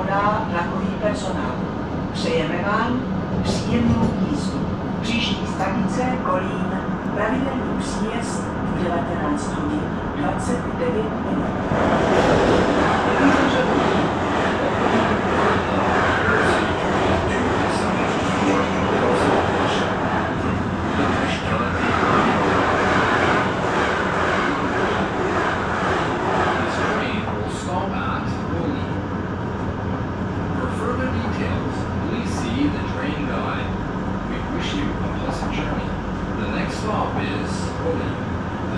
podá vlakový personál. Přejeme vám příjemnou jízdu. Příští stanice Kolín, pravidelný příjezd v 19 29 minut.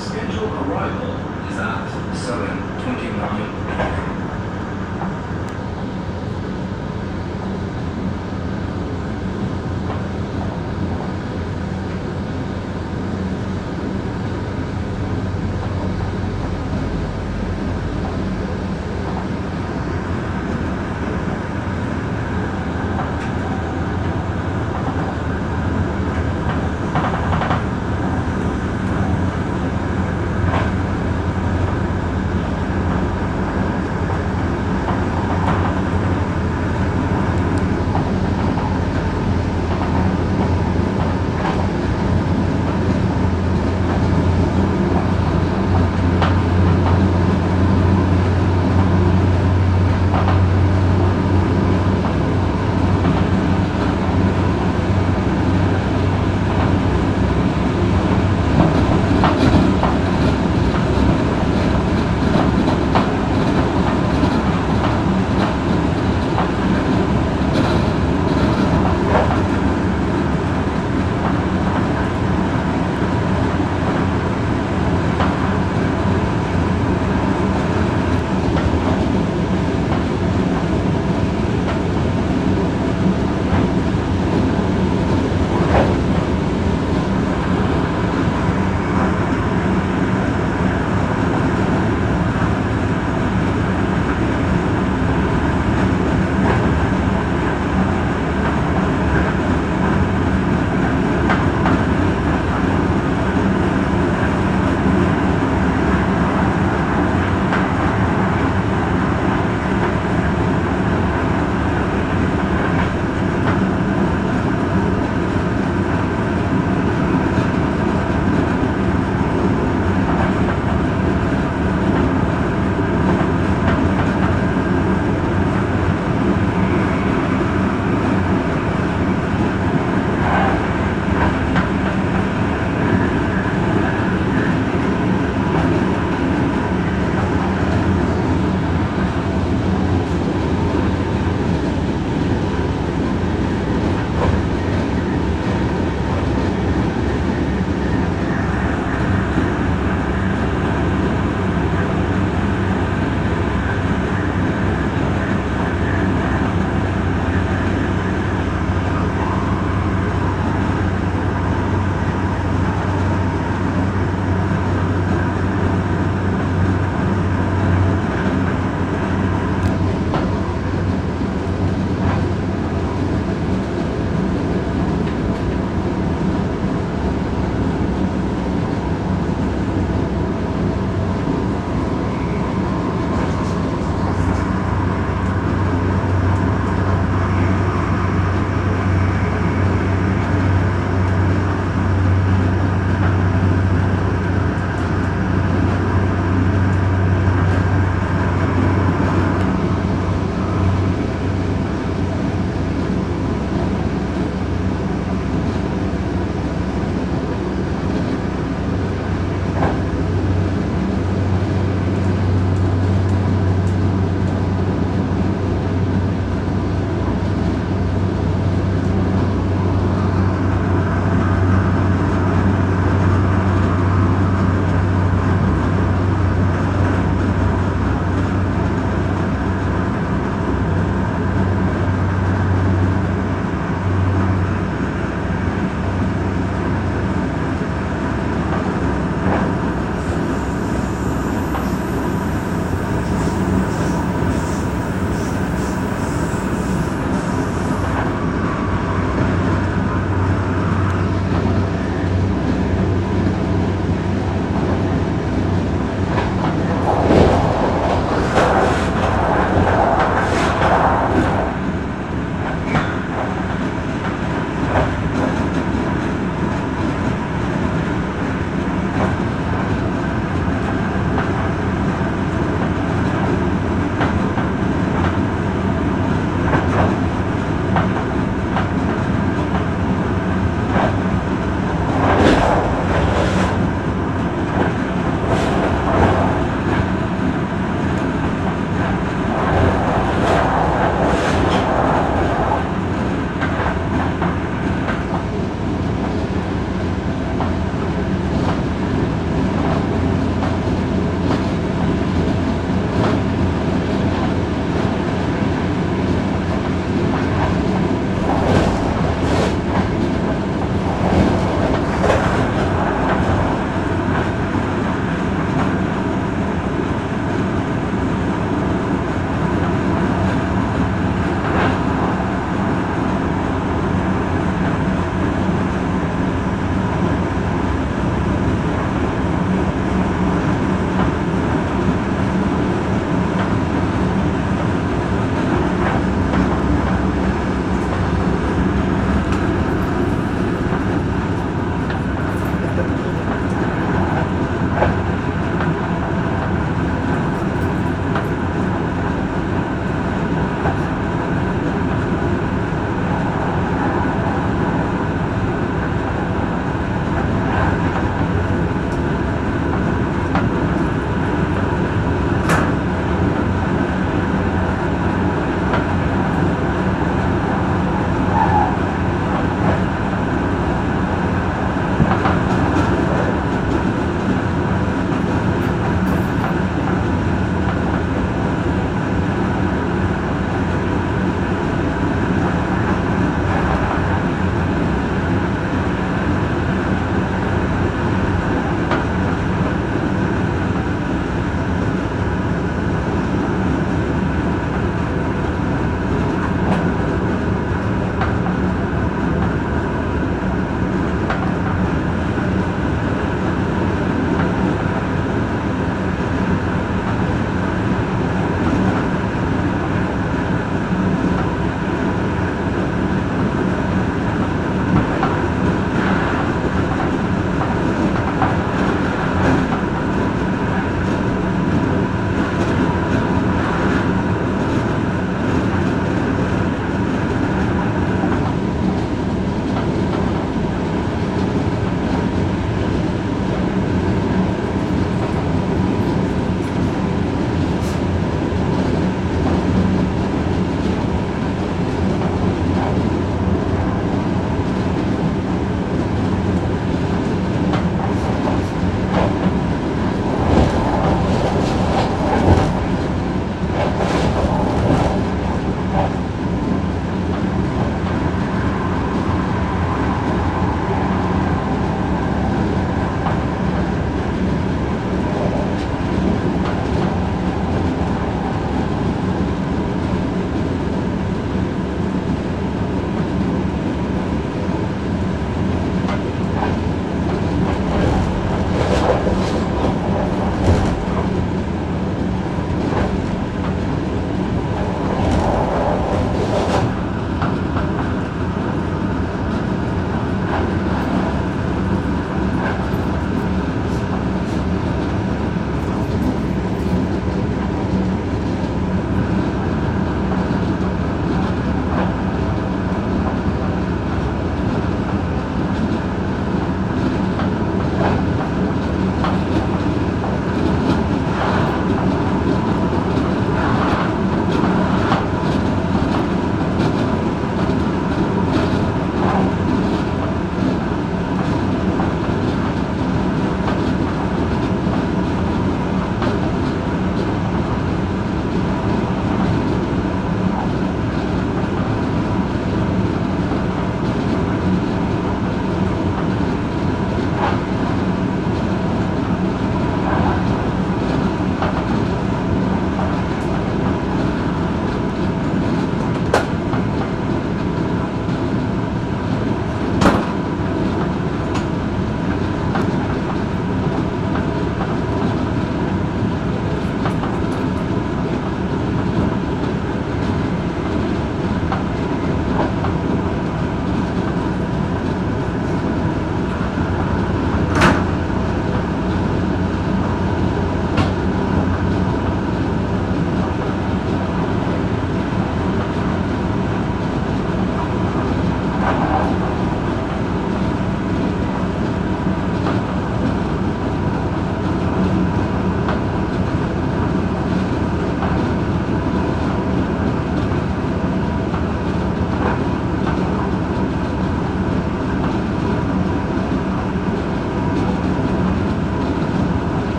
scheduled arrival is at 7.29.